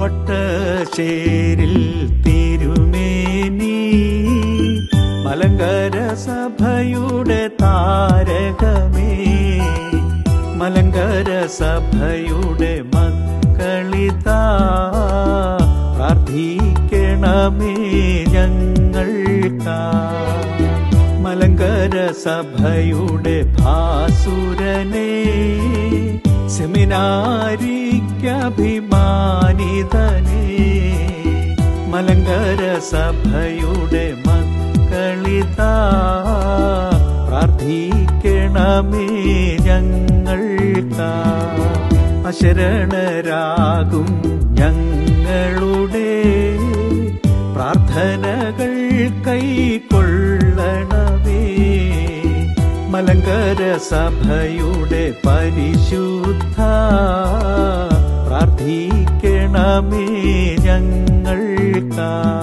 വട്ടശ്ശേരിൽ തിരുമേനി. മലങ്കര സഭയുടെ താരകമേ. മലങ്കര സഭയുടെ മക്കളിതാ. പ്രാർത്ഥിക്കണമേ ഞങ്ങൾക്കാ. മലങ്കര സഭയുടെ ഭാസുരനെ. സെമിനാരിക്കഭിമാനിതനെ സഭയുടെ മക്കളിതാ പ്രാർത്ഥിക്കണമേ ഞങ്ങൾക്കാ. അശരണരാകും ഞങ്ങളുടെ പ്രാർത്ഥനകൾ കൈക്കൊള്ളണമേ. മലങ്കര സഭയുടെ പരിശുദ്ധ പ്രാർത്ഥിക്കണമേ ഞങ്ങൾക്കാ.